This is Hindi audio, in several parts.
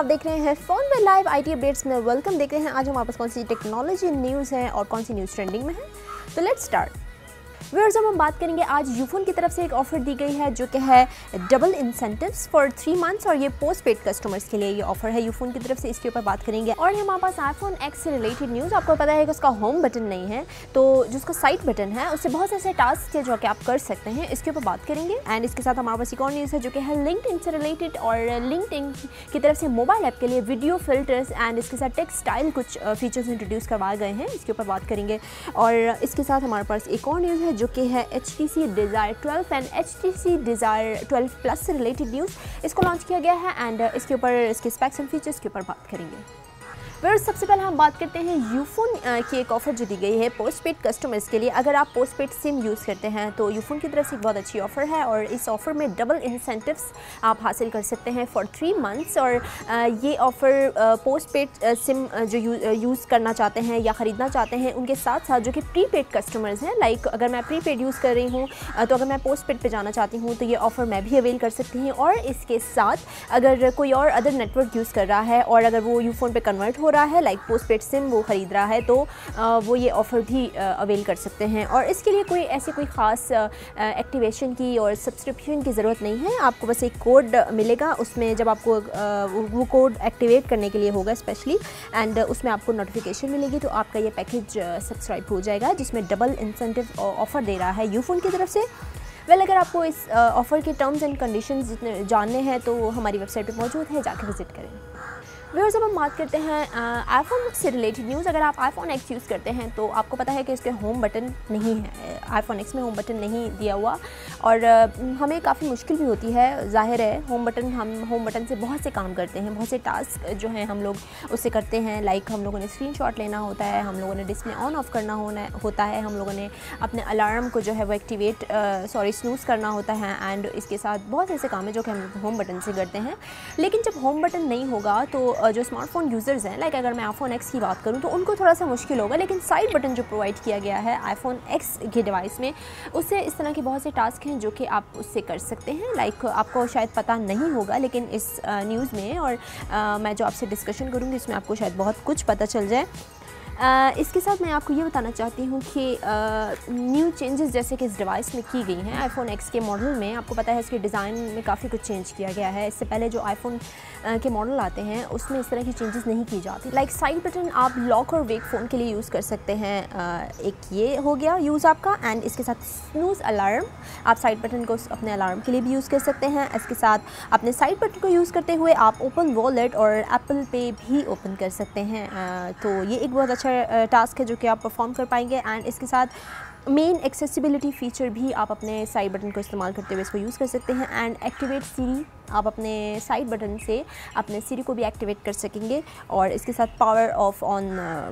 आप देख रहे हैं फ़ोन में लाइव आईटी अपडेट्स में वेलकम देख रहे हैं। आज हम आपस कौन सी टेक्नोलॉजी न्यूज़ है और कौन सी न्यूज़ ट्रेंडिंग में है? तो लेट्स स्टार्ट व्यूअर्स जब हम बात करेंगे, आज यूफोन की तरफ़ से एक ऑफ़र दी गई है, जो कि है double incentives for three months और ये पोस्ट पेड कस्टमर्स के लिए ये ऑफ़र है यूफोन की तरफ़ से। इसके ऊपर बात करेंगे। और हमारे पास आईफोन एक्स से रिलेटेड न्यूज़ आपको पता है कि उसका होम बटन नहीं है तो जो उसका साइड बटन है, उससे बहुत ऐसे टास्क है जो कि आप कर सकते हैं। इसके ऊपर बात करेंगे। एंड इसके साथ हमारे पास एक और न्यूज़ है, जो कि है लिंक से रिलेटेड और लिंक की तरफ़ से मोबाइल ऐप के लिए वीडियो फिल्टर्स एंड इसके साथ टेक्स स्टाइल कुछ फीचर्स इंट्रोड्यूस करवाए गए हैं। इसके ऊपर बात करेंगे। और इसके साथ हमारे पास एक और न्यूज़ है जो कि है H T C Desire twelve and H T C Desire twelve plus से रिलेटेड न्यूज़ इसको लॉन्च किया गया है एंड इसके ऊपर, इसके स्पेक्स एंड फीचर्स के ऊपर बात करेंगे। फिर सबसे पहले हम बात करते हैं यूफोन की एक ऑफ़र जो दी गई है पोस्ट पेड कस्टमर्स के लिए। अगर आप पोस्ट पेड सिम यूज़ करते हैं तो यूफोन की तरफ़ से एक बहुत अच्छी ऑफ़र है और इस ऑफ़र में डबल इंसेंटिव्स आप हासिल कर सकते हैं फॉर थ्री मंथ्स और ये ऑफ़र पोस्ट पेड सिम जो यूज़ करना चाहते हैं या ख़रीदना चाहते हैं, उनके साथ साथ जो कि प्री पेड कस्टमर्स हैं लाइक अगर मैं प्री पेड यूज़ कर रही हूँ तो अगर मैं पोस्ट पेड पर जाना चाहती हूँ तो ये ऑफ़र मैं भी अवेल कर सकती हूँ। और इसके साथ अगर कोई और अदर नेटवर्क यूज़ कर रहा है और अगर वो यूफोन पर कन्वर्ट हो रहा है लाइक पोस्ट सिम वो ख़रीद रहा है तो वो ये ऑफ़र भी अवेल कर सकते हैं। और इसके लिए कोई ऐसी कोई ख़ास एक्टिवेशन की और सब्सक्रिप्शन की ज़रूरत नहीं है। आपको बस एक कोड मिलेगा उसमें जब आपको वो कोड एक्टिवेट करने के लिए होगा स्पेशली एंड उसमें आपको नोटिफिकेशन मिलेगी तो आपका ये पैकेज सब्सक्राइब हो जाएगा जिसमें डबल इंसेंटिव ऑफ़र दे रहा है यूफोन की तरफ़ से। वेल well, अगर आपको इस ऑफ़र के टर्म्स एंड कंडीशंस जितने जानने हैं तो हमारी वेबसाइट पे मौजूद है जाकर विज़िट करें। व्यूअर्स अब हम बात करते हैं आईफोन से रिलेटेड न्यूज़ अगर आप आईफोन एक्स यूज़ करते हैं तो आपको पता है कि इसके होम बटन नहीं है आईफोन एक्स में होम बटन नहीं दिया हुआ। और हमें काफ़ी मुश्किल भी होती है, ज़ाहिर है होम बटन हम होम बटन से बहुत से काम करते हैं, बहुत से टास्क जो हैं हम लोग उससे करते हैं। लाइक हम लोगों ने स्क्रीन लेना होता है, हम लोगों ने डिस्प्ले ऑन ऑफ़ करना होना, होता है, हम लोगों ने अपने अलार्म को जो है वो एक्टिवेट सॉरी स्नूज़ करना होता है एंड इसके साथ बहुत ऐसे काम है जो कि हम होम बटन से करते हैं। लेकिन जब होम बटन नहीं होगा तो जो स्मार्टफ़ोन यूज़र्स हैं लाइक अगर मैं आईफोन एक्स की बात करूँ तो उनको थोड़ा सा मुश्किल होगा, लेकिन साइड बटन जो प्रोवाइड किया गया है आईफोन एक्स के डिवाइस में, उससे इस तरह के बहुत से टास्क हैं जो कि आप उससे कर सकते हैं। लाइक आपको शायद पता नहीं होगा, लेकिन इस न्यूज़ में और मैं जो आपसे डिस्कशन करूँगी, इसमें आपको शायद बहुत कुछ पता चल जाए। इसके साथ मैं आपको ये बताना चाहती हूँ कि न्यू चेंजेस जैसे कि इस डिवाइस में की गई हैं आईफोन एक्स के मॉडल में, आपको पता है इसके डिज़ाइन में काफ़ी कुछ चेंज किया गया है। इससे पहले जो आईफोन के मॉडल आते हैं, उसमें इस तरह की चेंजेस नहीं की जाती। लाइक साइड बटन आप लॉक और वेक फ़ोन के लिए यूज़ कर सकते हैं। एक ये हो गया यूज़ आपका एंड इसके साथ स्नूज़ अलार्म आप साइड बटन को अपने अलार्म के लिए भी यूज़ कर सकते हैं। इसके साथ अपने साइड बटन को यूज़ करते हुए आप ओपन वॉलेट और एप्पल पे भी ओपन कर सकते हैं। तो ये एक बहुत अच्छा टास्क है जो कि आप परफॉर्म कर पाएँगे एंड इसके साथ मेन एक्सेसिबिलिटी फ़ीचर भी आप अपने साइड बटन को इस्तेमाल करते हुए इसको यूज़ कर सकते हैं एंड एक्टिवेट सीरी आप अपने साइड बटन से अपने सीरी को भी एक्टिवेट कर सकेंगे और इसके साथ power off on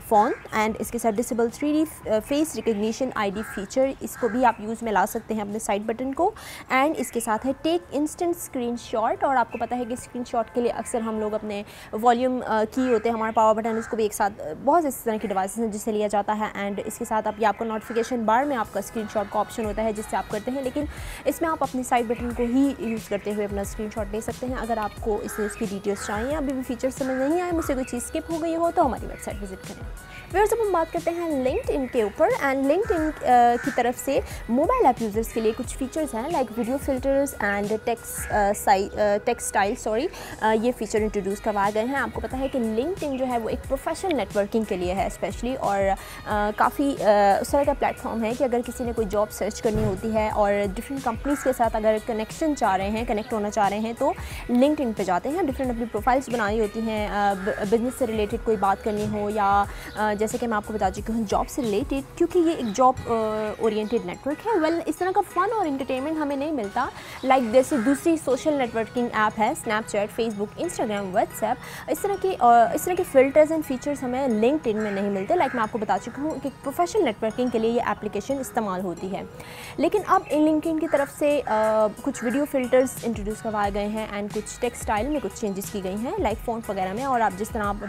phone and इसके साथ disable three face recognition ID feature इसको भी आप यूज़ में ला सकते हैं अपने साइड बटन को एंड इसके साथ है टेक इंस्टेंट स्क्रीनशॉट और आपको पता है कि स्क्रीनशॉट के लिए अक्सर हम लोग अपने वॉल्यूम की uh, होते हैं हमारा पावर बटन उसको भी एक साथ uh, बहुत इस तरह की डिवाइस हैं जिससे लिया जाता है एंड इसके साथ अब ये आपको नोटिफिकेशन बार में आपका स्क्रीन का ऑप्शन होता है जिससे आप करते हैं लेकिन इसमें आप अपनी साइड बटन को ही यूज़ करते हुए अपना स्क्रीन ले सकते हैं। अगर आपको इसमें इसकी डिटेल्स चाहिए, अभी भी फीचर्स समझ नहीं आए, मुझसे कोई चीज़ स्किप हो गई हो तो हमारी वेबसाइट विज़िट करें। फिर जब हम बात करते हैं लिंकड इन के ऊपर। एंड लिंकड इन की तरफ़ से मोबाइल ऐप यूज़र्स के लिए कुछ फीचर्स हैं like video filters and text textile sorry ये फीचर इंट्रोड्यूस करवाए गए हैं। आपको पता है कि लिंकड जो है वो एक प्रोफेशनल नेटवर्किंग के लिए है स्पेशली और काफ़ी उस तरह का प्लेटफॉर्म है कि अगर किसी ने कोई जॉब सर्च करनी होती है और डिफरेंट कंपनीज़ के साथ अगर कनेक्शन चाह रहे हैं कनेक्ट होना चाह रहे हैं तो लिंकड पर जाते हैं डिफरेंट अपनी प्रोफाइल्स बनानी होती हैं बिज़नेस से रिलेटेड कोई बात करनी हो या जैसे कि मैं आपको बता चुकी हूँ जॉब से रिलेटेड क्योंकि ये एक जॉब ओरिएंटेड नेटवर्क है। वेल इस तरह का फ़न और इंटरटेनमेंट हमें नहीं मिलता। लाइक जैसे दूसरी सोशल नेटवर्किंग ऐप है स्नैपचैट फेसबुक इंस्टाग्राम व्हाट्सएप इस तरह की इस तरह के फ़िल्टर्स एंड फीचर्स हमें लिंकड में नहीं मिलते। लाइक मैं आपको बता चुकी हूँ कि प्रोफेशनल नेटवर्किंग के लिए ये एप्लीकेशन एप्लीकेशन इस्तेमाल होती है। लेकिन अब इन लिंकिन की तरफ़ से आ, कुछ वीडियो फ़िल्टर्स इंट्रोड्यूस करवाए गए हैं एंड कुछ टेक्सटाइल में कुछ चेंजेस की गई हैं लाइक फ़ोन वगैरह में और आप जिस तरह आप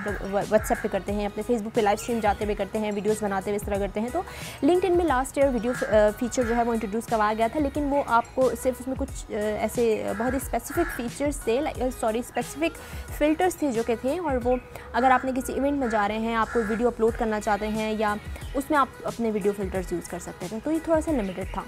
व्हाट्सएप पे करते हैं, अपने फेसबुक पे लाइव स्ट्रीम जाते हुए करते हैं वीडियोस बनाते हुए इस तरह करते हैं तो लिंकड में लास्ट ईयर वीडियो फीचर जो है वो इंट्रोड्यूस करवाया गया था, लेकिन वो आपको सिर्फ़ उसमें कुछ ऐसे बहुत ही स्पेसिफिक फीचर्स थे सॉरी स्पेसिफिक फ़िल्टर्स थे जो कि थे, और वो अगर आपने किसी इवेंट में जा रहे हैं, आप कोई वीडियो अपलोड करना चाहते हैं या उसमें आप अपने वीडियो फ़िल्टर्स यूज़ कर सकते थे तो ये थोड़ा सा लिमिटेड था।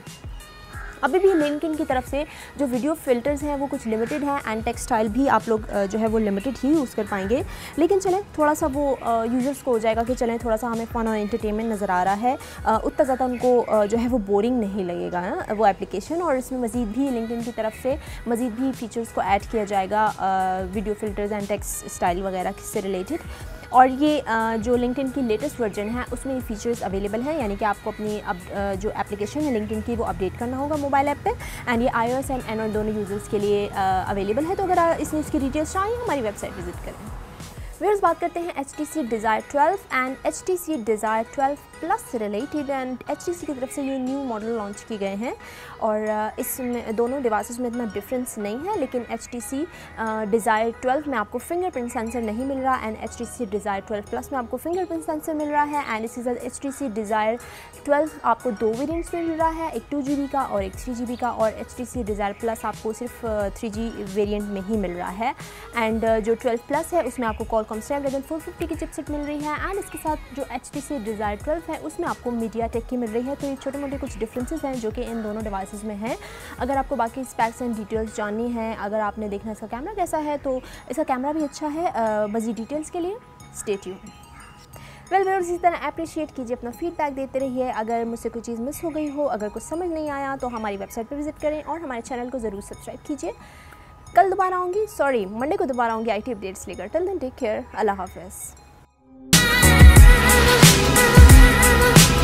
अभी भी लिंकिन की तरफ़ से जो वीडियो फिल्टर्स हैं, वो कुछ लिमिटेड हैं एंड टेक्सटाइल भी आप लोग जो है वो लिमिटेड ही यूज़ कर पाएँगे। लेकिन चलें, थोड़ा सा वो यूज़र्स को हो जाएगा कि चलें, थोड़ा सा हमें फ़न और एंटरटेनमेंट नज़र आ रहा है। उतना ज़्यादा उनको जो है वो बोरिंग नहीं लगेगा ना वो एप्लीकेशन और इसमें मज़ीद भी लिंकिन की तरफ़ से मज़ीद भी फ़ीचर्स को ऐड किया जाएगा video filters and text style वगैरह से रिलेटेड और ये जो लिंकिन की लेटेस्ट वर्जन है उसमें ये फीचर्स अवेलेबल हैं यानी कि आपको अपनी अप, जो एप्लीकेशन है लिंकिन की वो अपडेट करना होगा मोबाइल ऐप पे एंड ये आईओएस एंड एंड्रॉइड दोनों यूज़र्स के लिए अवेलेबल है। तो अगर इसमें इसकी डिटेल्स चाहिए हमारी वेबसाइट विज़िट करें। वीर्स बात करते हैं H T C Desire twelve and H T C Desire twelve plus related and C की तरफ़ से ये न्यू मॉडल लॉन्च किए गए हैं और इसमें दोनों डिवाइसेस में इतना डिफरेंस नहीं है, लेकिन H T C Desire twelve में आपको फिंगरप्रिंट सेंसर नहीं मिल रहा and H T C Desire twelve plus में आपको फिंगरप्रिंट सेंसर मिल रहा है एंड इसके साथ H T C Desire twelve आपको दो वेरियंट्स में मिल रहा है, एक टू जी बी का और एक थ्री जी बी का और H T C Desire plus आपको सिर्फ़ थ्री जी वेरियंट में ही मिल रहा है एंड जो ट्वेल्व प्लस है उसमें आपको Qualcomm Snapdragon four fifty की चिपसेट मिल रही है एंड इसके साथ जो H T C Desire twelve है, उसमें आपको मीडिया टेक की मिल रही है। तो ये छोटे मोटे कुछ डिफरेंसेस हैं जो कि इन दोनों डिवाइसेस में हैं। अगर आपको बाकी स्पैक्स एंड डिटेल्स जाननी है, अगर आपने देखना इसका कैमरा कैसा है तो इसका कैमरा भी अच्छा है मज़ीद डिटेल्स के लिए स्टेट यू वेल वेल इसी तरह अप्रिशिएट कीजिए, अपना फीडबैक देते रहिए। अगर मुझसे कोई चीज़ मिस हो गई हो, अगर कुछ समझ नहीं आया तो हमारी वेबसाइट पर विज़िट करें और हमारे चैनल को ज़रूर सब्सक्राइब कीजिए। कल दोबारा आऊँगी सॉरी मंडे को दोबारा आऊँगी आई टी अपडेट्स लेकर। टिल देन टेक केयर अल्लाह हाफिज़। love